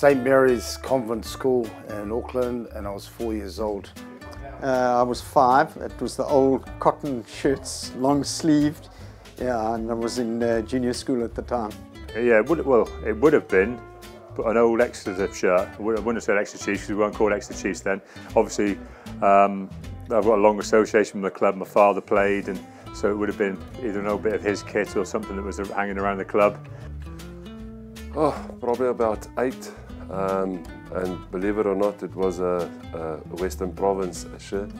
St Mary's Convent School in Auckland and I was four years old. Uh, I was five. It was the old cotton shirts, long sleeved. Yeah, and I was in uh, junior school at the time. Yeah, it would, well, it would have been, but an old Exeter shirt. I wouldn't have said Exeter Chiefs because we weren't called Exeter Chiefs then. Obviously, um, I've got a long association with the club. My father played, and so it would have been either an old bit of his kit or something that was hanging around the club. Oh, probably about eight. Um, and believe it or not, it was a, a Western Province shirt.